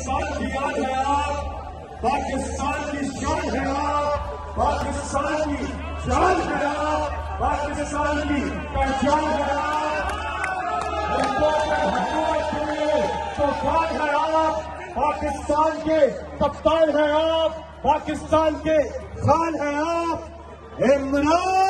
पाकिस्तान की याद है आप। पाकिस्तान की शान है आप। पाकिस्तान की शान है आप। पाकिस्तान की पहचान है आप। के लिए तूफ़ान है आप। पाकिस्तान के कप्तान है आप। पाकिस्तान के खान है आप। इमरान